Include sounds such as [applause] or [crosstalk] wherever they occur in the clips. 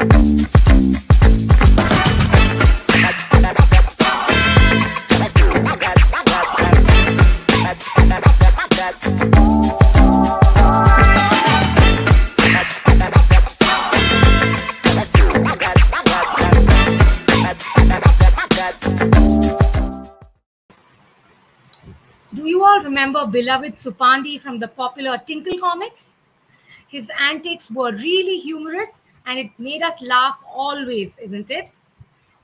Do you all remember beloved Supandi from the popular Tinkle comics? His antics were really humorous and it made us laugh always, isn't it?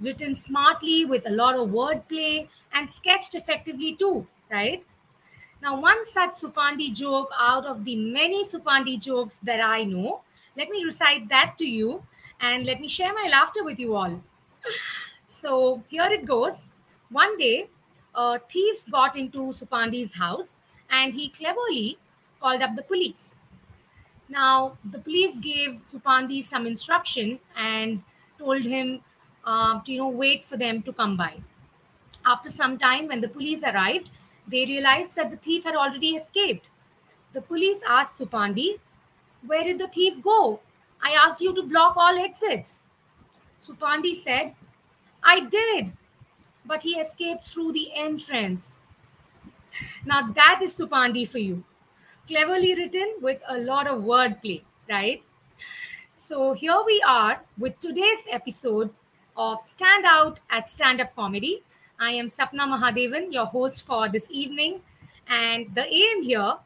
Written smartly with a lot of wordplay and sketched effectively too, right? Now, one such Supandi joke out of the many Supandi jokes that I know, let me recite that to you and let me share my laughter with you all. So, here it goes. One day, a thief got into Supandi's house and he cleverly called up the police. Now, the police gave Supandi some instruction and told him uh, to, you know, wait for them to come by. After some time, when the police arrived, they realized that the thief had already escaped. The police asked Supandi, Where did the thief go? I asked you to block all exits. Supandi said, I did, but he escaped through the entrance. Now, that is Supandi for you. Cleverly written with a lot of wordplay, right? So, here we are with today's episode of Stand Out at Stand Up Comedy. I am Sapna Mahadevan, your host for this evening. And the aim here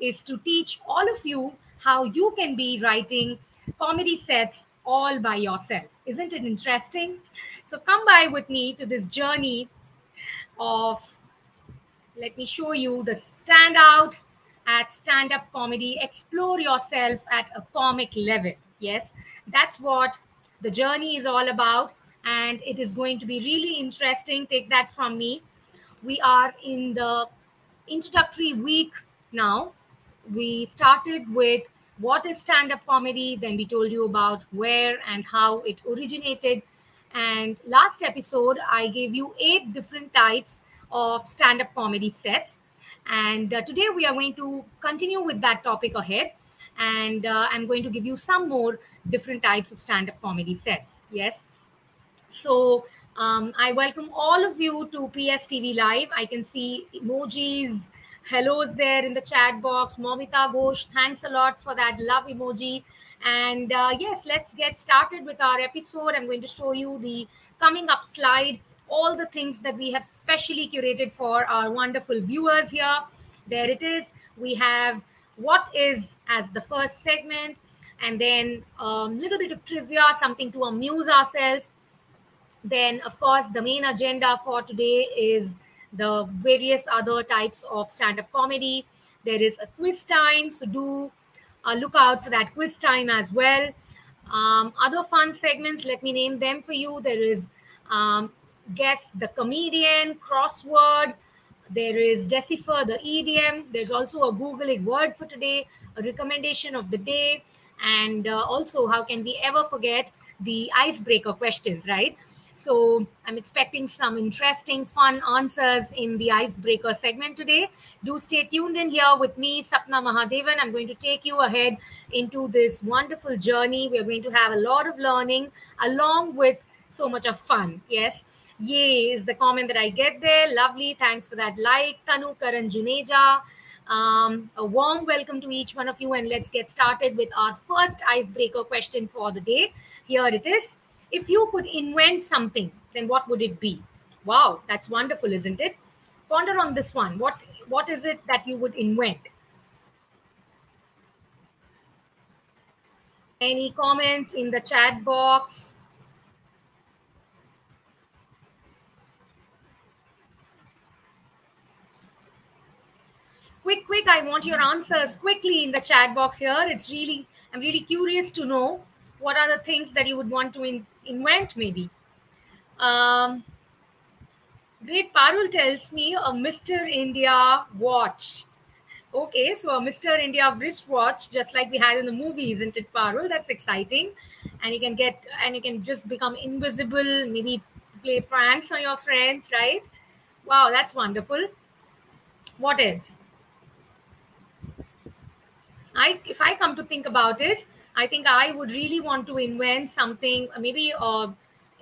is to teach all of you how you can be writing comedy sets all by yourself. Isn't it interesting? So come by with me to this journey of, let me show you the standout at stand up comedy. Explore yourself at a comic level. Yes, that's what the journey is all about. And it is going to be really interesting. Take that from me. We are in the introductory week now. We started with what is stand up comedy, then we told you about where and how it originated. And last episode, I gave you eight different types of stand up comedy sets. And uh, today we are going to continue with that topic ahead. And uh, I'm going to give you some more different types of stand up comedy sets. Yes. So um, I welcome all of you to PSTV Live. I can see emojis, hellos there in the chat box. Momita Ghosh, thanks a lot for that love emoji. And uh, yes, let's get started with our episode. I'm going to show you the coming up slide, all the things that we have specially curated for our wonderful viewers here. There it is. We have what is as the first segment, and then a little bit of trivia, something to amuse ourselves. Then, of course, the main agenda for today is the various other types of stand-up comedy. There is a quiz time, so do uh, look out for that quiz time as well. Um, other fun segments, let me name them for you. There is um, Guess the Comedian, Crossword. There is Decipher the idiom. There's also a Google It word for today, a recommendation of the day. And uh, also, how can we ever forget the icebreaker questions, right? So I'm expecting some interesting, fun answers in the icebreaker segment today. Do stay tuned in here with me, Sapna Mahadevan. I'm going to take you ahead into this wonderful journey. We're going to have a lot of learning along with so much of fun. Yes. Yay is the comment that I get there. Lovely. Thanks for that like. Tanu Karan Juneja. Um, a warm welcome to each one of you, and let's get started with our first icebreaker question for the day. Here it is if you could invent something, then what would it be? Wow, that's wonderful, isn't it? Ponder on this one. What what is it that you would invent? Any comments in the chat box? Quick, quick, I want your answers quickly in the chat box here. It's really, I'm really curious to know what are the things that you would want to in, invent maybe. Um, great parul tells me a mr india watch. Okay so a mr india wristwatch just like we had in the movie isn't it parul? That's exciting. And you can get and you can just become invisible maybe play pranks on your friends right? Wow that's wonderful. What else i if i come to think about it I think I would really want to invent something, maybe a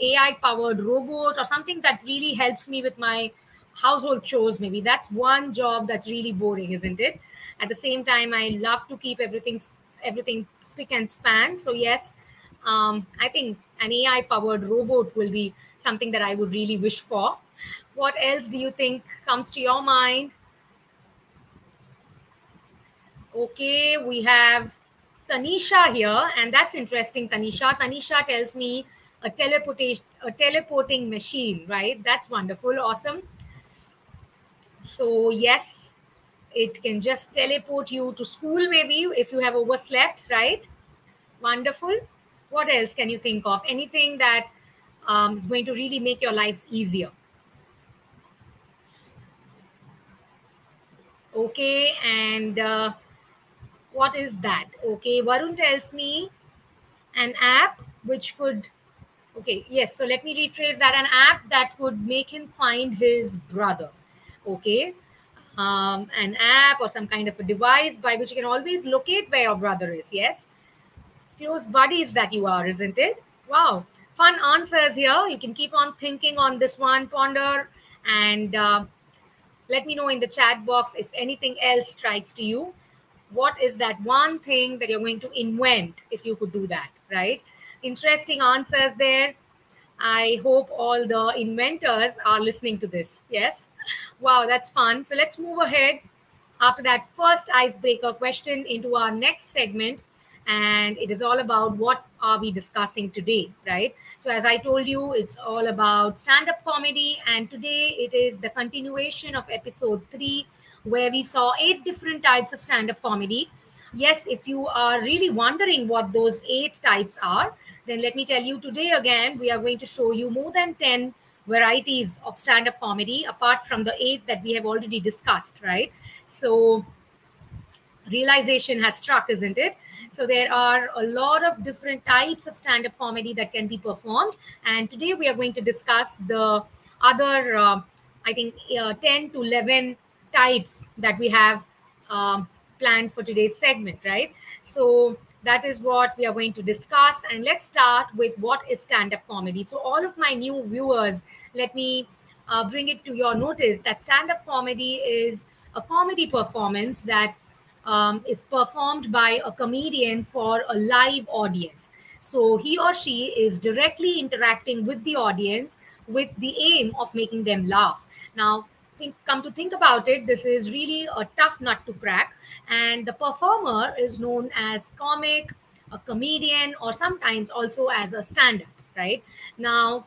AI powered robot or something that really helps me with my household chores. Maybe that's one job that's really boring, isn't it? At the same time, I love to keep everything everything spick and span. So yes, um, I think an AI powered robot will be something that I would really wish for. What else do you think comes to your mind? Okay, we have Tanisha here, and that's interesting. Tanisha, Tanisha tells me a teleportation, a teleporting machine, right? That's wonderful, awesome. So yes, it can just teleport you to school, maybe if you have overslept, right? Wonderful. What else can you think of? Anything that um, is going to really make your lives easier? Okay, and uh, what is that? Okay, Varun tells me an app which could, okay, yes, so let me rephrase that an app that could make him find his brother. Okay, um, an app or some kind of a device by which you can always locate where your brother is. Yes, close buddies that you are, isn't it? Wow, fun answers here. You can keep on thinking on this one, ponder, and uh, let me know in the chat box if anything else strikes to you what is that one thing that you're going to invent if you could do that right? Interesting answers there. I hope all the inventors are listening to this. Yes. Wow that's fun. So let's move ahead. After that first icebreaker question into our next segment. And it is all about what are we discussing today right? So as i told you it's all about stand up comedy. And today it is the continuation of episode 3 where we saw eight different types of stand up comedy. Yes, if you are really wondering what those eight types are, then let me tell you today again, we are going to show you more than 10 varieties of stand up comedy apart from the eight that we have already discussed, right? So, realization has struck, isn't it? So there are a lot of different types of stand-up comedy that can be performed, and today we are going to discuss the other, uh, I think, uh, ten to eleven types that we have um, planned for today's segment, right? So that is what we are going to discuss. And let's start with what is stand up comedy. So, all of my new viewers, let me uh, bring it to your notice that stand up comedy is a comedy performance that um, is performed by a comedian for a live audience. So, he or she is directly interacting with the audience with the aim of making them laugh. Now, think come to think about it this is really a tough nut to crack. And the performer is known as comic a comedian or sometimes also as a stand-up right? Now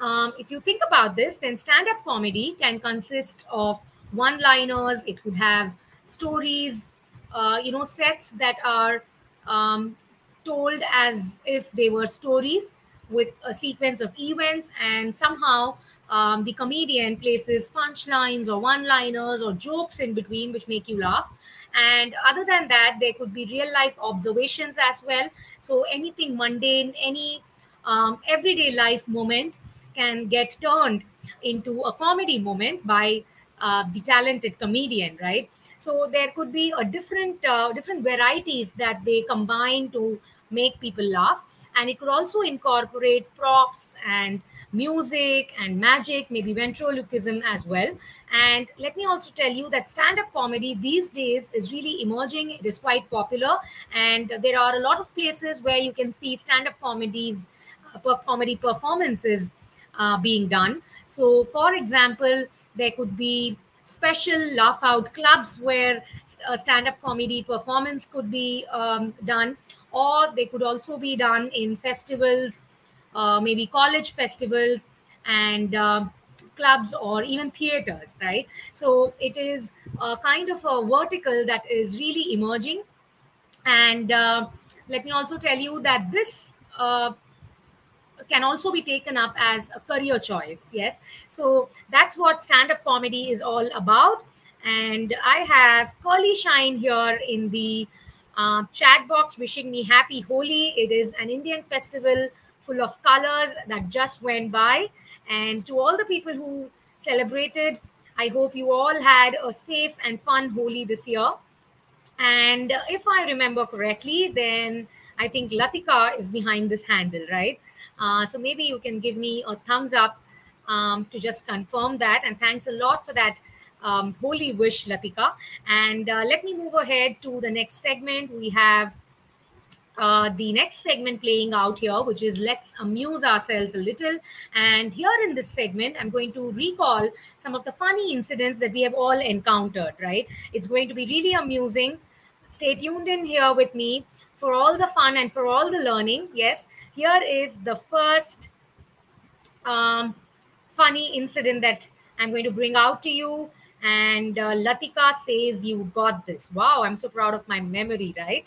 um, if you think about this then stand-up comedy can consist of one liners it could have stories uh, you know sets that are um, told as if they were stories with a sequence of events and somehow um, the comedian places punchlines or one liners or jokes in between which make you laugh. And other than that there could be real life observations as well. So anything mundane any um, everyday life moment can get turned into a comedy moment by uh, the talented comedian right? So there could be a different uh, different varieties that they combine to make people laugh. And it could also incorporate props and music and magic, maybe ventriloquism as well. And let me also tell you that stand up comedy these days is really emerging. It is quite popular. And there are a lot of places where you can see stand up comedies, uh, comedy performances uh, being done. So, for example, there could be special laugh out clubs where a stand up comedy performance could be um, done, or they could also be done in festivals uh, maybe college festivals and uh, clubs or even theaters, right? So it is a kind of a vertical that is really emerging. And uh, let me also tell you that this uh, can also be taken up as a career choice. Yes. So that's what stand up comedy is all about. And I have Curly Shine here in the uh, chat box wishing me happy Holi. It is an Indian festival full of colors that just went by. And to all the people who celebrated, I hope you all had a safe and fun Holi this year. And if I remember correctly, then I think Latika is behind this handle, right? Uh, so maybe you can give me a thumbs up um, to just confirm that. And thanks a lot for that um, Holi wish, Latika. And uh, let me move ahead to the next segment. We have uh, the next segment playing out here, which is let's amuse ourselves a little. And here in this segment, I'm going to recall some of the funny incidents that we have all encountered, right? It's going to be really amusing. Stay tuned in here with me for all the fun and for all the learning. Yes, here is the first um, funny incident that I'm going to bring out to you. And uh, Latika says, You got this. Wow, I'm so proud of my memory, right?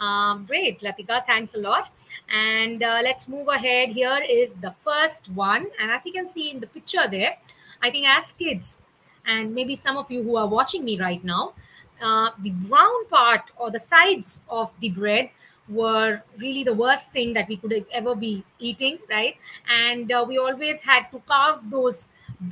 Um, great, Latika. Thanks a lot. And uh, let's move ahead. Here is the first one. And as you can see in the picture there, I think as kids, and maybe some of you who are watching me right now, uh, the brown part or the sides of the bread were really the worst thing that we could ever be eating, right? And uh, we always had to carve those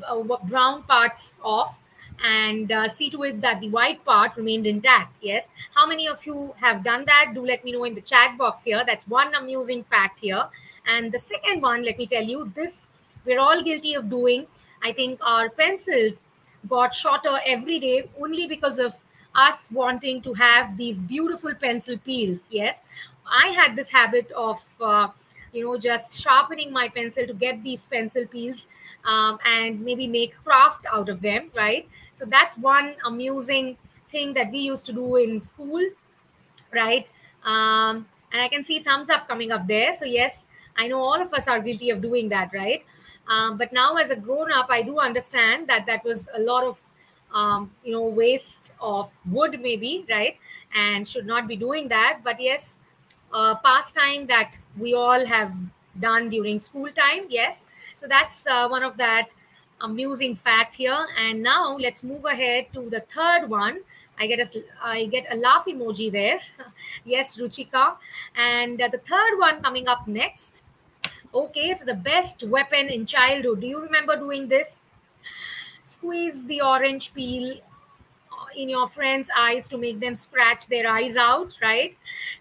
uh, brown parts off and uh, see to it that the white part remained intact. Yes. How many of you have done that? Do let me know in the chat box here. That's one amusing fact here. And the second one, let me tell you, this we're all guilty of doing. I think our pencils got shorter every day only because of us wanting to have these beautiful pencil peels. Yes. I had this habit of, uh, you know, just sharpening my pencil to get these pencil peels um, and maybe make craft out of them, right? So that's one amusing thing that we used to do in school, right? Um, and I can see thumbs up coming up there. So yes, I know all of us are guilty of doing that, right? Um, but now as a grown up, I do understand that that was a lot of um, you know waste of wood maybe right and should not be doing that but yes uh, pastime that we all have done during school time yes so that's uh, one of that amusing fact here. And now let's move ahead to the third one. I get a I get a laugh emoji there. [laughs] yes, Ruchika. And uh, the third one coming up next. Okay, so the best weapon in childhood. Do you remember doing this? Squeeze the orange peel uh, in your friend's eyes to make them scratch their eyes out, right?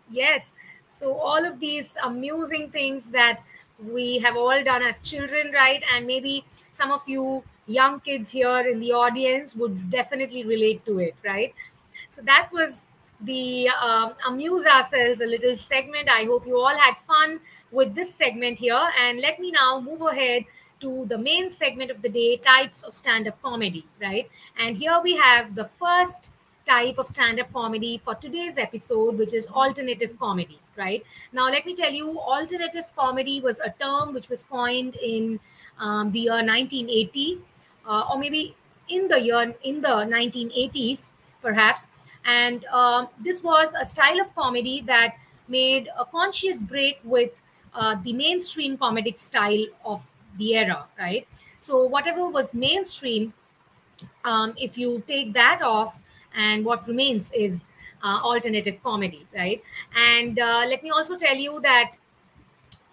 Yes. So all of these amusing things that we have all done as children, right? And maybe some of you young kids here in the audience would definitely relate to it, right? So that was the um, amuse ourselves a little segment. I hope you all had fun with this segment here. And let me now move ahead to the main segment of the day types of stand up comedy, right? And here we have the first type of stand up comedy for today's episode, which is alternative comedy, right? Now, let me tell you, alternative comedy was a term which was coined in um, the year 1980, uh, or maybe in the year in the 1980s, perhaps. And uh, this was a style of comedy that made a conscious break with uh, the mainstream comedic style of the era, right? So, whatever was mainstream, um, if you take that off, and what remains is uh, alternative comedy, right? And uh, let me also tell you that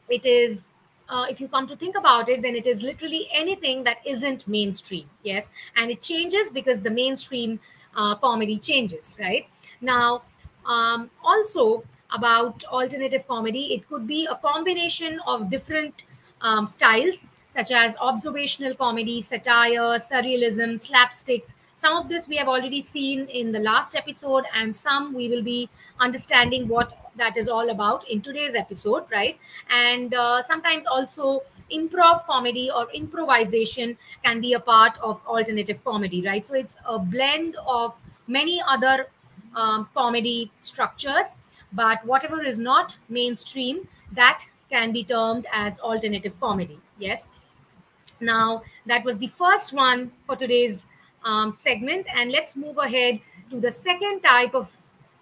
it is uh, if you come to think about it, then it is literally anything that isn't mainstream. Yes. And it changes because the mainstream uh, comedy changes, right? Now, um, also about alternative comedy, it could be a combination of different um, styles, such as observational comedy, satire, surrealism, slapstick, some of this we have already seen in the last episode, and some we will be understanding what that is all about in today's episode, right? And uh, sometimes also improv comedy or improvisation can be a part of alternative comedy, right? So it's a blend of many other um, comedy structures, but whatever is not mainstream, that can be termed as alternative comedy. Yes. Now, that was the first one for today's um, segment. And let's move ahead to the second type of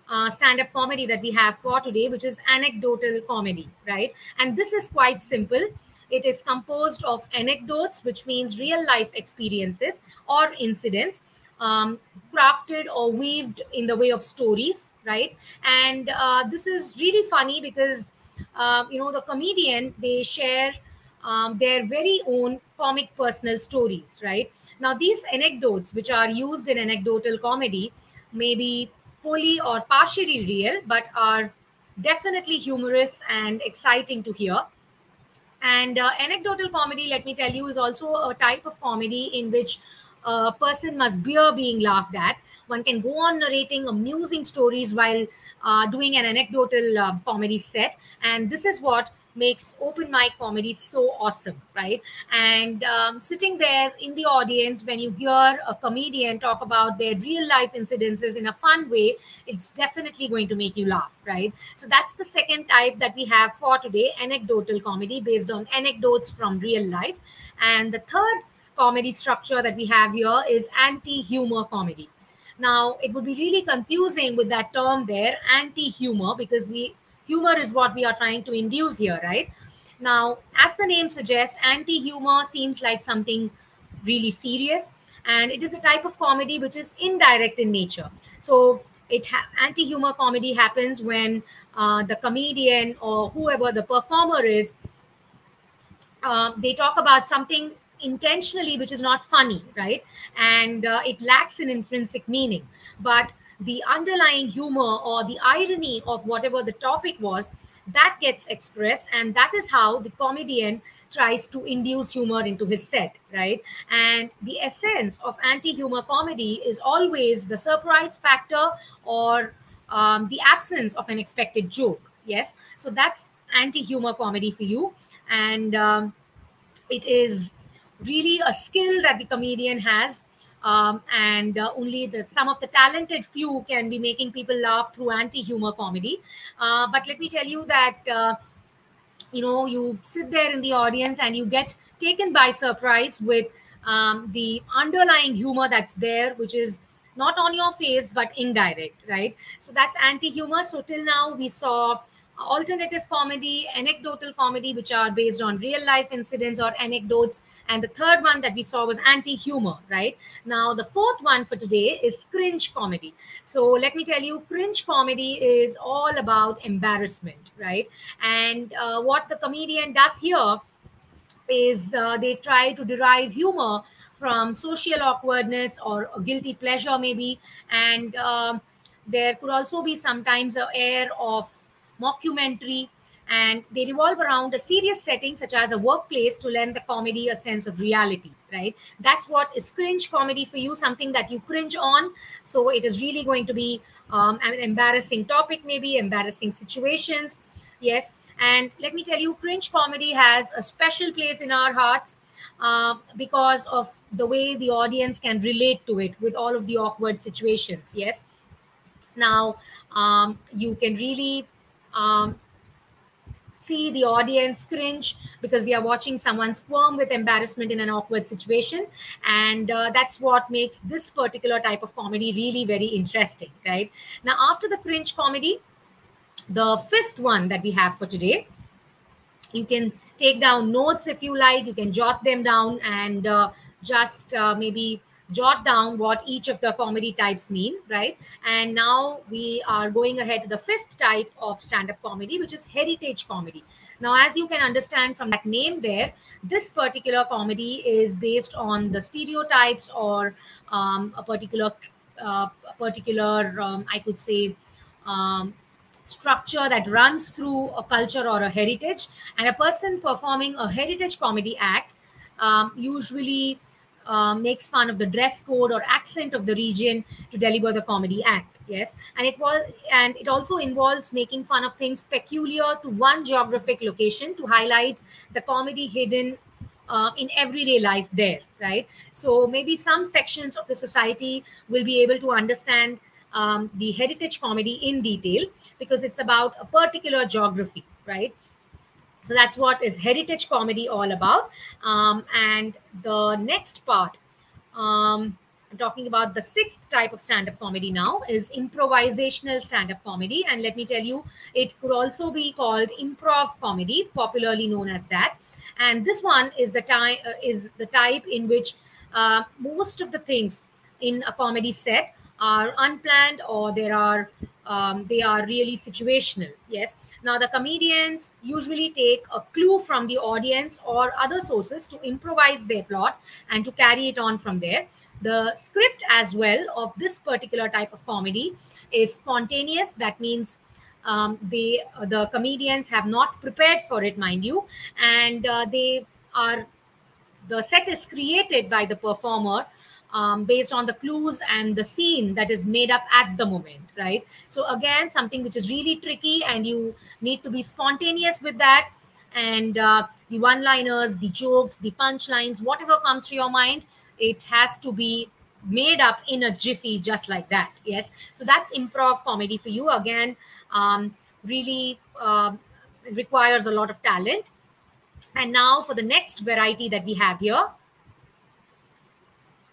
uh, stand up comedy that we have for today, which is anecdotal comedy, right? And this is quite simple. It is composed of anecdotes, which means real life experiences or incidents, um, crafted or weaved in the way of stories, right? And uh, this is really funny because, uh, you know, the comedian, they share um, their very own comic personal stories, right? Now, these anecdotes, which are used in anecdotal comedy, may be wholly or partially real, but are definitely humorous and exciting to hear. And uh, anecdotal comedy, let me tell you, is also a type of comedy in which a person must bear being laughed at. One can go on narrating amusing stories while uh, doing an anecdotal uh, comedy set. And this is what makes open mic comedy so awesome, right? And um, sitting there in the audience when you hear a comedian talk about their real life incidences in a fun way, it's definitely going to make you laugh, right? So that's the second type that we have for today anecdotal comedy based on anecdotes from real life. And the third comedy structure that we have here is anti humor comedy. Now, it would be really confusing with that term there, anti humor, because we humor is what we are trying to induce here, right? Now, as the name suggests, anti humor seems like something really serious, and it is a type of comedy which is indirect in nature. So, it anti humor comedy happens when uh, the comedian or whoever the performer is, uh, they talk about something intentionally which is not funny, right? And uh, it lacks an intrinsic meaning. But the underlying humor or the irony of whatever the topic was that gets expressed and that is how the comedian tries to induce humor into his set right? And the essence of anti-humor comedy is always the surprise factor or um, the absence of an expected joke yes? So that's anti-humor comedy for you and um, it is really a skill that the comedian has um, and uh, only the some of the talented few can be making people laugh through anti-humor comedy. Uh, but let me tell you that uh, you know you sit there in the audience and you get taken by surprise with um, the underlying humor that's there which is not on your face but indirect right? So that's anti-humor. So till now we saw alternative comedy, anecdotal comedy, which are based on real life incidents or anecdotes. And the third one that we saw was anti humor, right? Now, the fourth one for today is cringe comedy. So, let me tell you, cringe comedy is all about embarrassment, right? And uh, what the comedian does here is uh, they try to derive humor from social awkwardness or guilty pleasure, maybe. And um, there could also be sometimes a air of mockumentary, and they revolve around a serious setting such as a workplace to lend the comedy a sense of reality right? That's what is cringe comedy for you something that you cringe on. So it is really going to be um, an embarrassing topic maybe embarrassing situations yes. And let me tell you cringe comedy has a special place in our hearts uh, because of the way the audience can relate to it with all of the awkward situations yes. Now um, you can really um, see the audience cringe because they are watching someone squirm with embarrassment in an awkward situation. And uh, that's what makes this particular type of comedy really very interesting right? Now after the cringe comedy the fifth one that we have for today you can take down notes if you like. You can jot them down and uh, just uh, maybe jot down what each of the comedy types mean, right? And now we are going ahead to the fifth type of stand up comedy, which is heritage comedy. Now, as you can understand from that name there, this particular comedy is based on the stereotypes or um, a particular, uh, particular, um, I could say, um, structure that runs through a culture or a heritage. And a person performing a heritage comedy act um, usually uh, makes fun of the dress code or accent of the region to deliver the comedy act yes? And it was and it also involves making fun of things peculiar to one geographic location to highlight the comedy hidden uh, in everyday life there right? So maybe some sections of the society will be able to understand um, the heritage comedy in detail because it's about a particular geography right so that's what is heritage comedy all about. Um, and the next part, um, I'm talking about the sixth type of stand up comedy now is improvisational stand up comedy. And let me tell you, it could also be called improv comedy, popularly known as that. And this one is the time uh, is the type in which uh, most of the things in a comedy set are unplanned or there are um, they are really situational yes? Now the comedians usually take a clue from the audience or other sources to improvise their plot and to carry it on from there. The script as well of this particular type of comedy is spontaneous. That means um, the comedians have not prepared for it mind you and uh, they are the set is created by the performer um, based on the clues and the scene that is made up at the moment right? So again something which is really tricky and you need to be spontaneous with that. And uh, the one liners the jokes the punchlines whatever comes to your mind it has to be made up in a jiffy just like that yes? So that's improv comedy for you. Again um, really uh, requires a lot of talent. And now for the next variety that we have here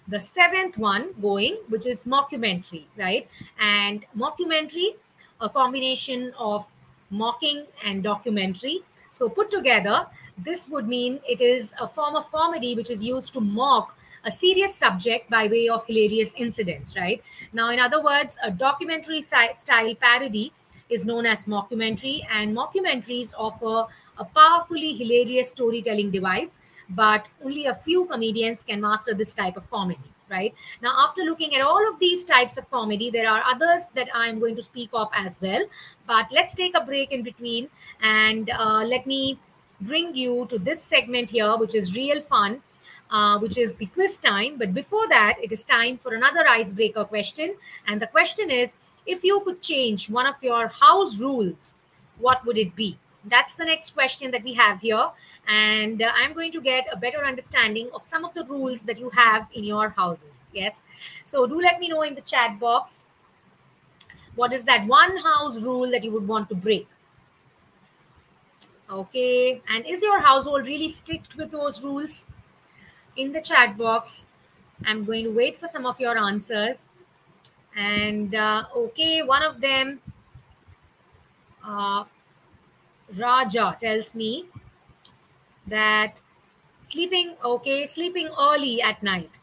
the seventh one going which is mockumentary right and mockumentary a combination of mocking and documentary so put together this would mean it is a form of comedy which is used to mock a serious subject by way of hilarious incidents, right? Now, in other words, a documentary style parody is known as mockumentary, and mockumentaries offer a powerfully hilarious storytelling device, but only a few comedians can master this type of comedy right now after looking at all of these types of comedy there are others that i'm going to speak of as well but let's take a break in between and uh, let me bring you to this segment here which is real fun uh, which is the quiz time. But before that, it is time for another icebreaker question. And the question is if you could change one of your house rules, what would it be? That's the next question that we have here. And uh, I'm going to get a better understanding of some of the rules that you have in your houses. Yes. So do let me know in the chat box what is that one house rule that you would want to break? Okay. And is your household really strict with those rules? in the chat box. I'm going to wait for some of your answers. And uh, okay, one of them, uh, Raja tells me that sleeping, okay, sleeping early at night.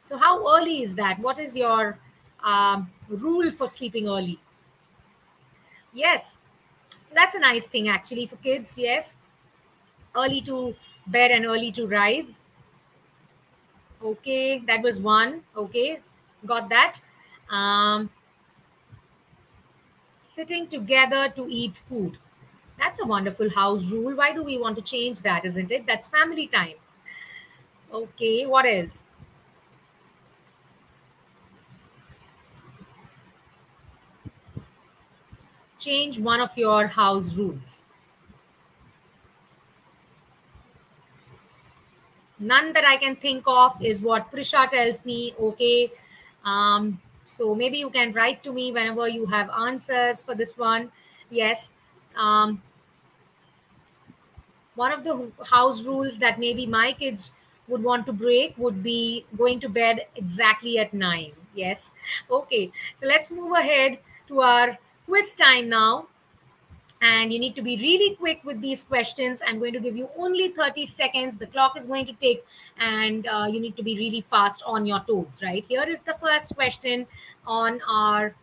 So, how early is that? What is your um, rule for sleeping early? Yes, so that's a nice thing actually for kids. Yes, early to bed and early to rise. Okay, that was one. Okay, got that. Um, sitting together to eat food. That's a wonderful house rule. Why do we want to change that, isn't it? That's family time. Okay, what else? Change one of your house rules. none that I can think of is what Prisha tells me. Okay. Um, so maybe you can write to me whenever you have answers for this one. Yes. Um, one of the house rules that maybe my kids would want to break would be going to bed exactly at nine. Yes. Okay. So let's move ahead to our quiz time now and you need to be really quick with these questions. I'm going to give you only 30 seconds. The clock is going to tick, and uh, you need to be really fast on your toes, right? Here is the first question on our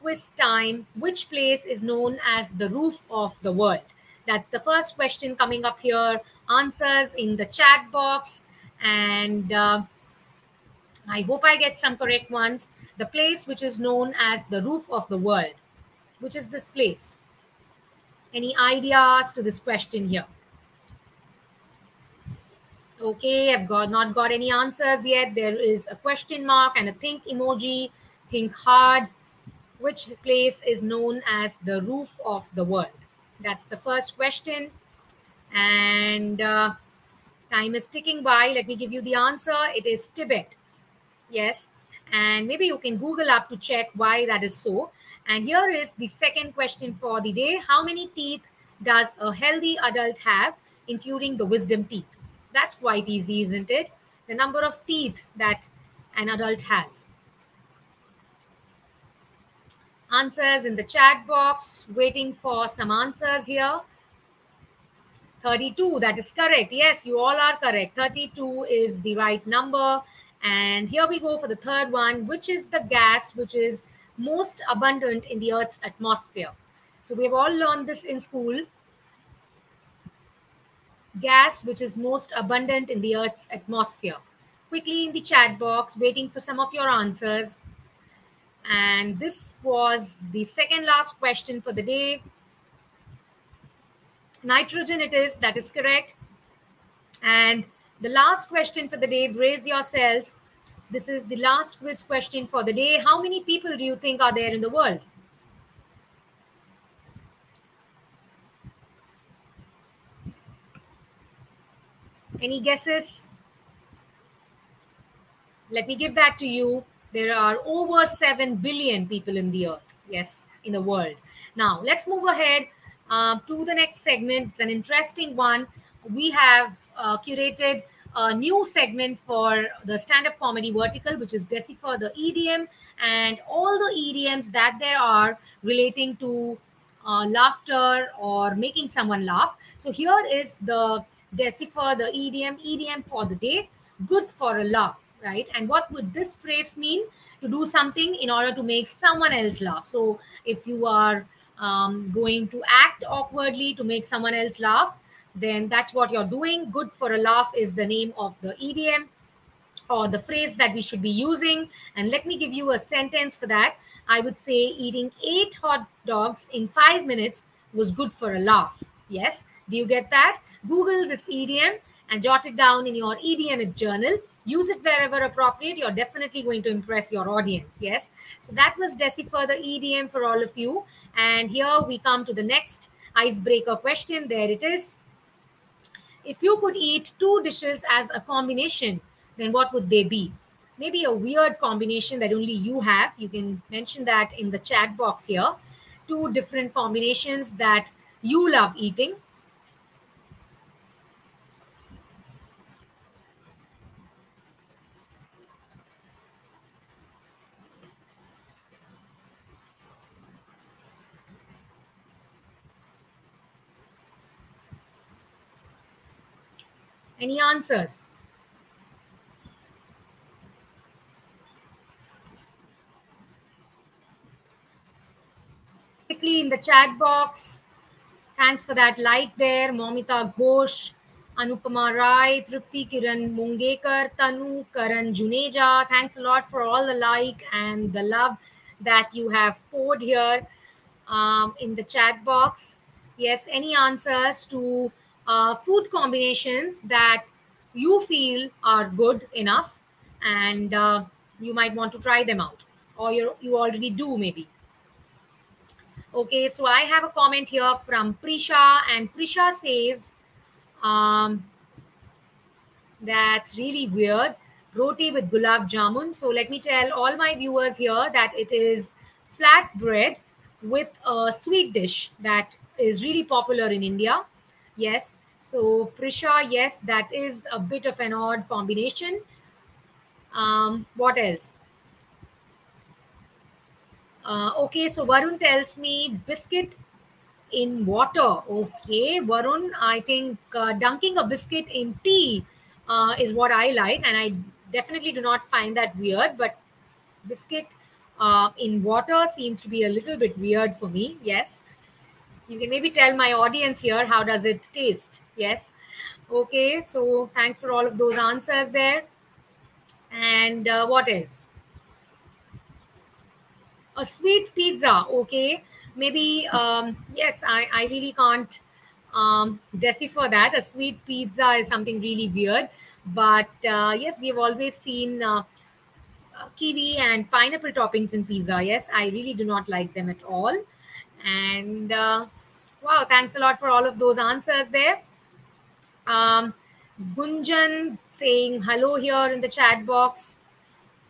quiz time. Which place is known as the roof of the world? That's the first question coming up here. Answers in the chat box. And uh, I hope I get some correct ones. The place which is known as the roof of the world, which is this place? Any ideas to this question here? Okay, I've got not got any answers yet. There is a question mark and a think emoji. Think hard. Which place is known as the roof of the world? That's the first question. And uh, time is ticking by. Let me give you the answer. It is Tibet. Yes. And maybe you can Google up to check why that is so. And here is the second question for the day. How many teeth does a healthy adult have, including the wisdom teeth? So that's quite easy, isn't it? The number of teeth that an adult has. Answers in the chat box, waiting for some answers here. 32, that is correct. Yes, you all are correct. 32 is the right number. And here we go for the third one, which is the gas which is most abundant in the Earth's atmosphere. So we've all learned this in school. Gas, which is most abundant in the Earth's atmosphere. Quickly in the chat box, waiting for some of your answers. And this was the second last question for the day. Nitrogen it is, that is correct. And the last question for the day, brace yourselves. This is the last quiz question for the day. How many people do you think are there in the world? Any guesses? Let me give that to you. There are over 7 billion people in the earth. Yes, in the world. Now, let's move ahead uh, to the next segment. It's an interesting one. We have uh, curated a new segment for the stand-up comedy vertical, which is Decipher the idiom and all the idioms that there are relating to uh, laughter or making someone laugh. So here is the Decipher the idiom, idiom for the day, good for a laugh, right? And what would this phrase mean? To do something in order to make someone else laugh. So if you are um, going to act awkwardly to make someone else laugh, then that's what you're doing. Good for a laugh is the name of the idiom or the phrase that we should be using. And let me give you a sentence for that. I would say eating eight hot dogs in five minutes was good for a laugh. Yes. Do you get that? Google this idiom and jot it down in your idiom journal. Use it wherever appropriate. You're definitely going to impress your audience. Yes. So that was Decipher the idiom for all of you. And here we come to the next icebreaker question. There it is. If you could eat two dishes as a combination, then what would they be? Maybe a weird combination that only you have. You can mention that in the chat box here. Two different combinations that you love eating. Any answers? Quickly in the chat box. Thanks for that like there. Momita Ghosh, Anupama Rai, Tripti Kiran Mungekar, Tanu Karan Juneja. Thanks a lot for all the like and the love that you have poured here um, in the chat box. Yes, any answers to uh, food combinations that you feel are good enough and uh, you might want to try them out or you you already do maybe. Okay so i have a comment here from prisha and prisha says um, that's really weird. Roti with gulab jamun. So let me tell all my viewers here that it is flat bread with a sweet dish that is really popular in india Yes. So Prisha, yes, that is a bit of an odd combination. Um, what else? Uh, okay, so Varun tells me biscuit in water. Okay, Varun, I think uh, dunking a biscuit in tea uh, is what I like, and I definitely do not find that weird. But biscuit uh, in water seems to be a little bit weird for me. Yes you can maybe tell my audience here how does it taste? Yes. Okay so thanks for all of those answers there. And uh, what else? A sweet pizza okay. Maybe um, yes I, I really can't um, decipher that. A sweet pizza is something really weird. But uh, yes we've always seen uh, uh kiwi and pineapple toppings in pizza. Yes i really do not like them at all. And uh, wow, thanks a lot for all of those answers there. Um, Gunjan saying hello here in the chat box.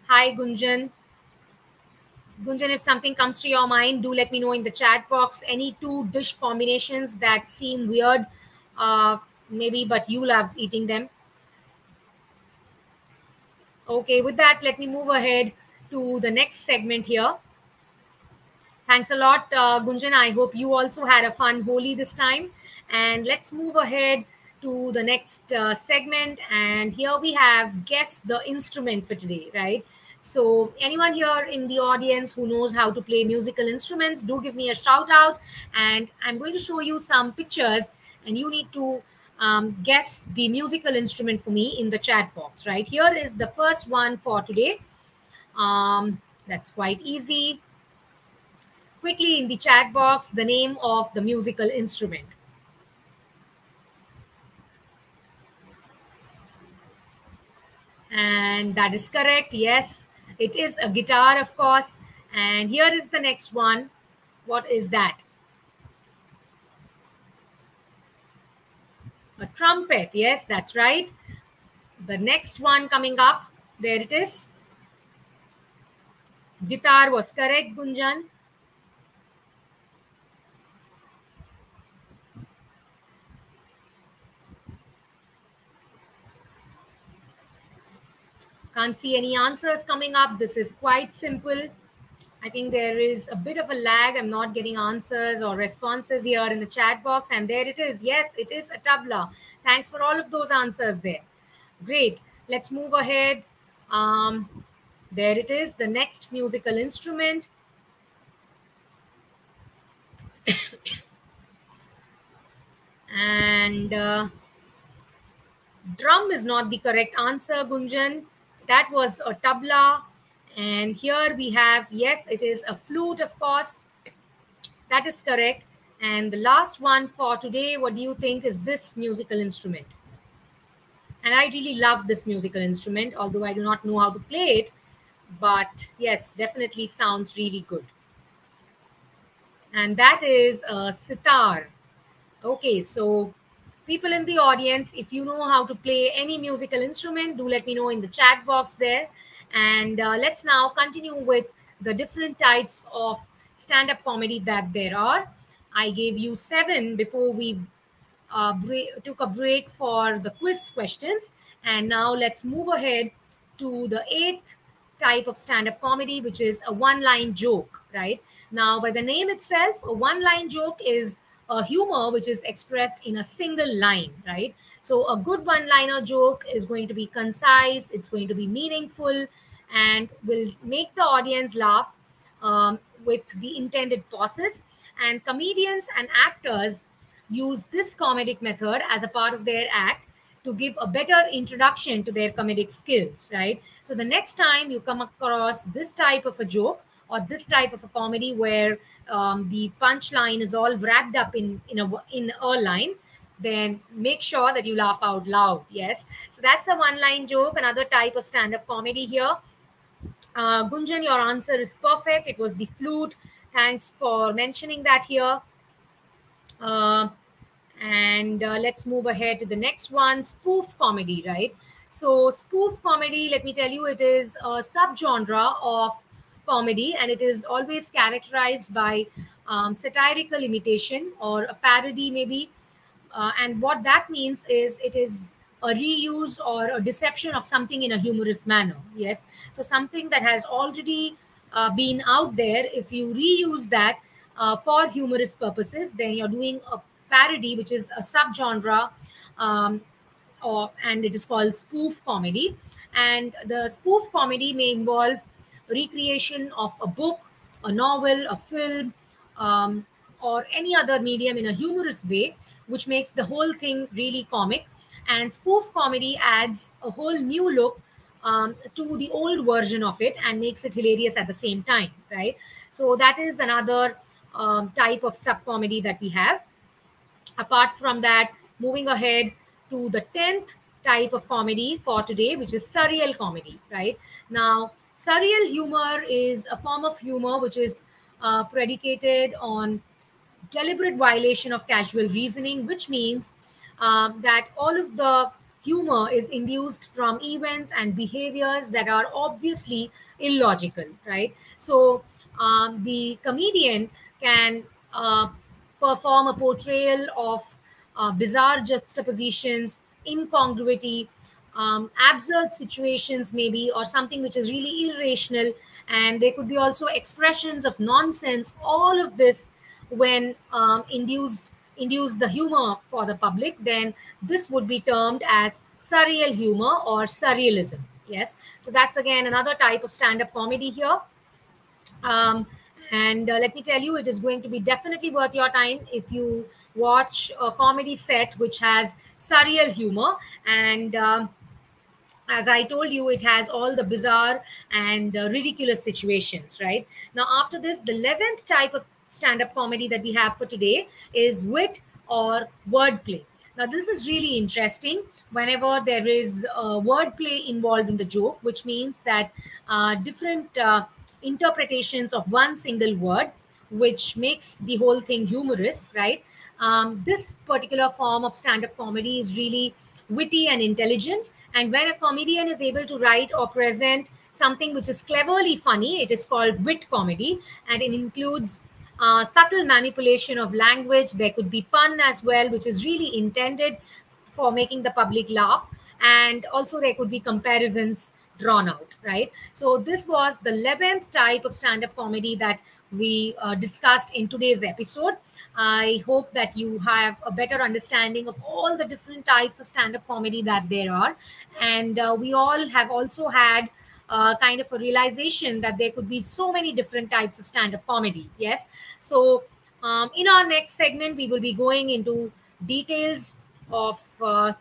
Hi, Gunjan. Gunjan, if something comes to your mind, do let me know in the chat box. Any two dish combinations that seem weird, uh, maybe, but you love eating them. Okay, with that, let me move ahead to the next segment here. Thanks a lot, uh, Gunjan. I hope you also had a fun Holi this time. And let's move ahead to the next uh, segment. And here we have guess the instrument for today, right? So, anyone here in the audience who knows how to play musical instruments, do give me a shout out. And I'm going to show you some pictures, and you need to um, guess the musical instrument for me in the chat box, right? Here is the first one for today. Um, That's quite easy. Quickly in the chat box, the name of the musical instrument. And that is correct. Yes, it is a guitar, of course. And here is the next one. What is that? A trumpet. Yes, that's right. The next one coming up. There it is. Guitar was correct, Gunjan. Can't see any answers coming up. This is quite simple. I think there is a bit of a lag. I'm not getting answers or responses here in the chat box. And there it is. Yes, it is a tabla. Thanks for all of those answers there. Great. Let's move ahead. Um, there it is, the next musical instrument. [coughs] and uh, drum is not the correct answer, Gunjan. That was a tabla. And here we have, yes, it is a flute, of course. That is correct. And the last one for today, what do you think is this musical instrument? And I really love this musical instrument, although I do not know how to play it. But yes, definitely sounds really good. And that is a sitar. Okay, so people in the audience, if you know how to play any musical instrument, do let me know in the chat box there. And uh, let's now continue with the different types of stand up comedy that there are. I gave you seven before we uh, took a break for the quiz questions. And now let's move ahead to the eighth type of stand-up comedy, which is a one-line joke, right? Now, by the name itself, a one-line joke is a humor which is expressed in a single line, right? So a good one-liner joke is going to be concise, it's going to be meaningful, and will make the audience laugh um, with the intended pauses. And comedians and actors use this comedic method as a part of their act to give a better introduction to their comedic skills, right? So the next time you come across this type of a joke or this type of a comedy where um, the punchline is all wrapped up in in a in a line, then make sure that you laugh out loud. Yes, so that's a one-line joke. Another type of stand-up comedy here. Uh, Gunjan, your answer is perfect. It was the flute. Thanks for mentioning that here. Uh, and uh, let's move ahead to the next one spoof comedy, right? So, spoof comedy, let me tell you, it is a subgenre of comedy and it is always characterized by um, satirical imitation or a parody, maybe. Uh, and what that means is it is a reuse or a deception of something in a humorous manner. Yes. So, something that has already uh, been out there, if you reuse that uh, for humorous purposes, then you're doing a parody, which is a subgenre, um, or, and it is called spoof comedy. And the spoof comedy may involve recreation of a book, a novel, a film, um, or any other medium in a humorous way, which makes the whole thing really comic. And spoof comedy adds a whole new look um, to the old version of it and makes it hilarious at the same time, right? So that is another um, type of sub comedy that we have apart from that, moving ahead to the 10th type of comedy for today, which is surreal comedy, right? Now, surreal humor is a form of humor which is uh, predicated on deliberate violation of casual reasoning, which means um, that all of the humor is induced from events and behaviors that are obviously illogical, right? So um, the comedian can uh, perform a portrayal of uh, bizarre juxtapositions, incongruity, um, absurd situations, maybe, or something which is really irrational. And there could be also expressions of nonsense. All of this, when um, induced, induce the humor for the public, then this would be termed as surreal humor or surrealism. Yes. So that's again another type of stand up comedy here. Um, and uh, let me tell you, it is going to be definitely worth your time if you watch a comedy set which has surreal humor. And um, as I told you, it has all the bizarre and uh, ridiculous situations, right? Now, after this, the 11th type of stand up comedy that we have for today is wit or wordplay. Now, this is really interesting whenever there is uh, wordplay involved in the joke, which means that uh, different uh, interpretations of one single word, which makes the whole thing humorous, right? Um, this particular form of stand up comedy is really witty and intelligent. And when a comedian is able to write or present something which is cleverly funny, it is called wit comedy. And it includes uh, subtle manipulation of language. There could be pun as well, which is really intended for making the public laugh. And also, there could be comparisons drawn out, right? So, this was the 11th type of stand up comedy that we uh, discussed in today's episode. I hope that you have a better understanding of all the different types of stand up comedy that there are. And uh, we all have also had uh, kind of a realization that there could be so many different types of stand up comedy. Yes. So, um, in our next segment, we will be going into details of uh,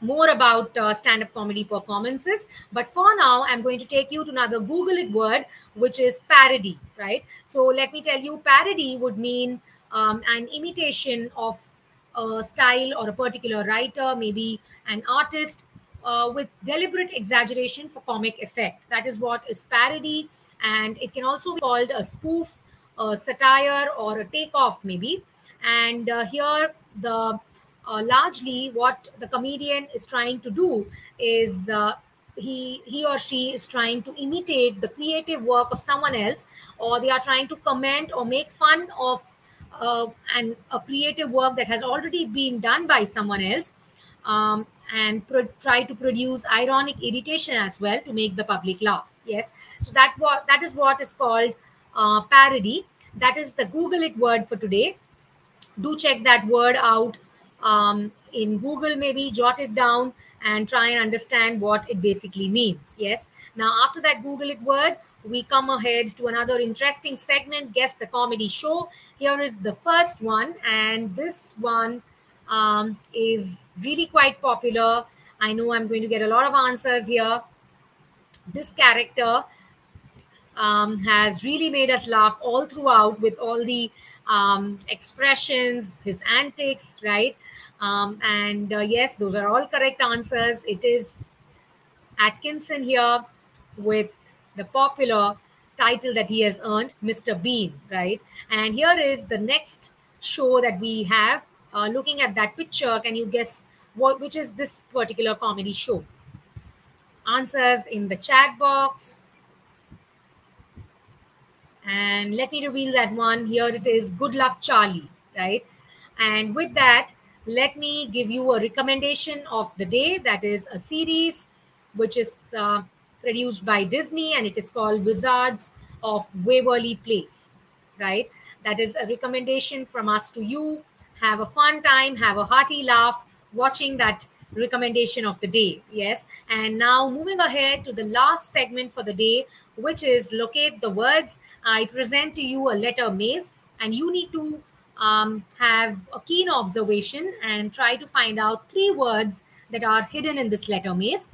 more about uh, stand up comedy performances. But for now, I'm going to take you to another Google it word, which is parody, right? So, let me tell you, parody would mean um, an imitation of a style or a particular writer, maybe an artist, uh, with deliberate exaggeration for comic effect. That is what is parody, and it can also be called a spoof, a satire, or a takeoff, maybe. And uh, here, the uh, largely what the comedian is trying to do is uh, he he or she is trying to imitate the creative work of someone else, or they are trying to comment or make fun of uh, and a creative work that has already been done by someone else um, and pro- try to produce ironic irritation as well to make the public laugh yes? So that what that is what is called uh, parody. That is the google it word for today. Do check that word out um, in google maybe jot it down and try and understand what it basically means yes? Now after that google it word we come ahead to another interesting segment guess the comedy show. Here is the first one and this one um, is really quite popular. I know i'm going to get a lot of answers here. This character um, has really made us laugh all throughout with all the um, expressions his antics right? Um, and uh, yes those are all correct answers. It is atkinson here with the popular title that he has earned, Mr. Bean, right? And here is the next show that we have. Uh, looking at that picture, can you guess what which is this particular comedy show? Answers in the chat box. And let me reveal that one. Here it is Good Luck Charlie, right? And with that, let me give you a recommendation of the day. That is a series which is uh, produced by Disney and it is called Wizards of Waverly Place, right? That is a recommendation from us to you. Have a fun time, have a hearty laugh watching that recommendation of the day. Yes. And now moving ahead to the last segment for the day, which is locate the words. I present to you a letter maze, and you need to um, have a keen observation and try to find out three words that are hidden in this letter maze.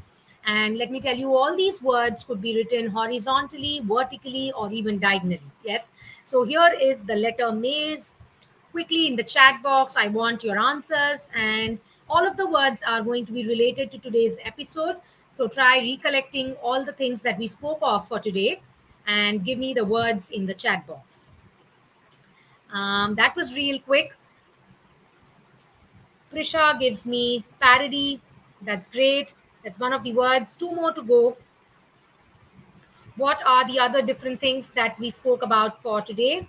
And let me tell you, all these words could be written horizontally, vertically, or even diagonally. Yes. So here is the letter maze. Quickly in the chat box, I want your answers. And all of the words are going to be related to today's episode. So try recollecting all the things that we spoke of for today and give me the words in the chat box. Um, that was real quick. Prisha gives me parody. That's great. That's one of the words. Two more to go. What are the other different things that we spoke about for today?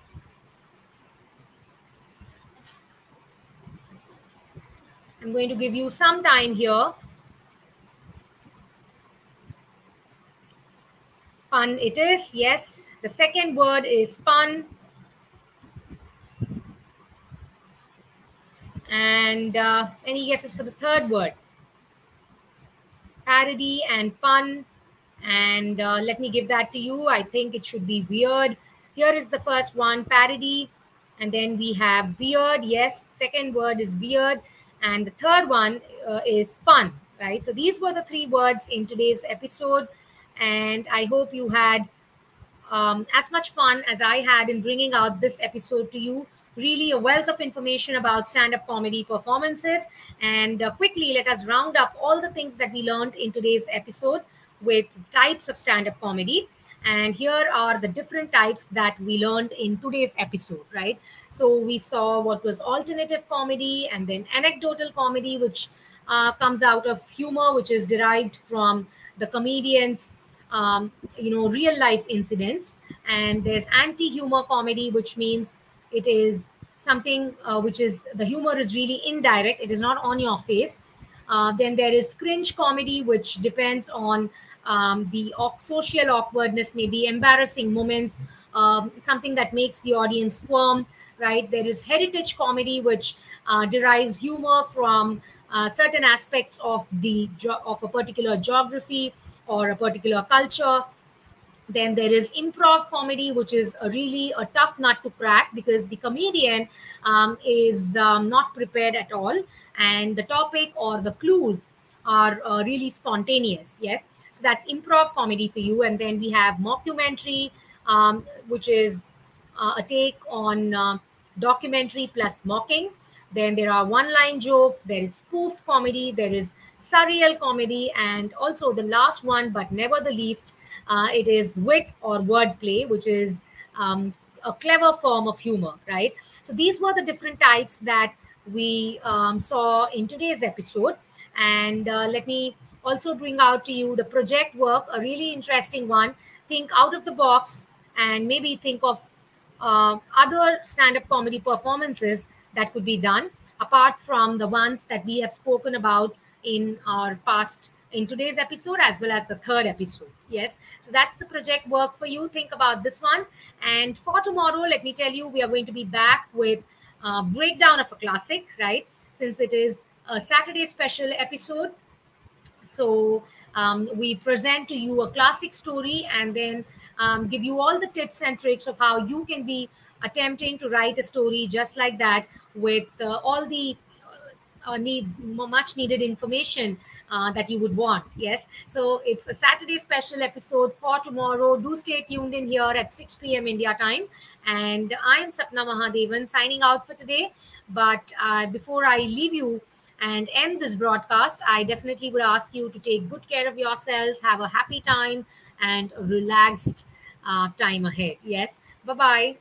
I'm going to give you some time here. Pun it is, yes. The second word is pun. And uh, any guesses for the third word? Parody and pun. And uh, let me give that to you. I think it should be weird. Here is the first one parody. And then we have weird. Yes, second word is weird. And the third one uh, is pun. right? So these were the three words in today's episode. And I hope you had um, as much fun as I had in bringing out this episode to you. Really, a wealth of information about stand up comedy performances. And uh, quickly, let us round up all the things that we learned in today's episode with types of stand up comedy. And here are the different types that we learned in today's episode, right? So we saw what was alternative comedy and then anecdotal comedy, which uh, comes out of humor, which is derived from the comedian's, um, you know, real life incidents. And there's anti-humor comedy, which means it is something uh, which is the humor is really indirect; it is not on your face. Uh, then there is cringe comedy, which depends on um, the social awkwardness, maybe embarrassing moments, um, something that makes the audience squirm, right? There is heritage comedy, which uh, derives humor from uh, certain aspects of the of a particular geography or a particular culture. Then there is improv comedy, which is a really a tough nut to crack because the comedian um, is um, not prepared at all, and the topic or the clues are uh, really spontaneous. Yes, so that's improv comedy for you. And then we have mockumentary, um, which is uh, a take on uh, documentary plus mocking. Then there are one line jokes, there is spoof comedy, there is surreal comedy, and also the last one, but never the least, uh, it is wit or wordplay, which is um, a clever form of humor, right? So these were the different types that we um, saw in today's episode. And uh, let me also bring out to you the project work, a really interesting one. Think out of the box and maybe think of uh, other stand up comedy performances that could be done apart from the ones that we have spoken about in our past in today's episode as well as the third episode. Yes. So that's the project work for you. Think about this one. And for tomorrow let me tell you we are going to be back with a breakdown of a classic right? Since it is a saturday special episode. So um, we present to you a classic story and then um, give you all the tips and tricks of how you can be attempting to write a story just like that with uh, all the uh, uh need much needed information uh, that you would want yes so it's a saturday special episode for tomorrow do stay tuned in here at 6 p.m india time and i am sapna mahadevan signing out for today but uh, before i leave you and end this broadcast, I definitely would ask you to take good care of yourselves, have a happy time, and relaxed uh, time ahead. Yes. Bye bye.